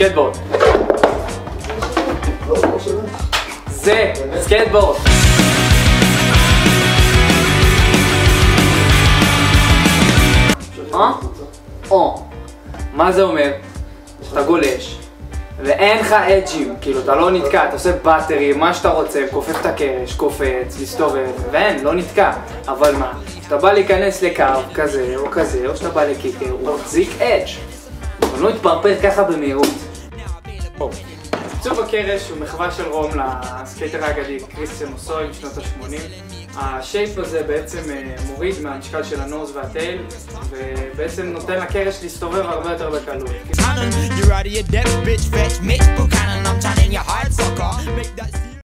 סקייטבורד. זה סקייטבורד. אה? או. מה זה אומר? שאתה גולש, ואין לך edge ים, כאילו אתה לא נתקע, אתה עושה buttery, מה שאתה רוצה, כופף את הקרש, קופץ, מסתובב, ואין, לא נתקע. אבל מה, כשאתה בא להיכנס לקו כזה או כזה, או שאתה בא ל kicker, הוא מחזיק edge. הוא לא יתפרפר ככה במהירות. עיצוב הקרש הוא מחווה של רום לסקייטר האגדי כריסטיאן הוסוי משנות ה-80. ה shape הזה בעצם אה, מוריד מהמשקל של ה nose וה tail, ובעצם נותן לקרש להסתובב הרבה יותר בקלות.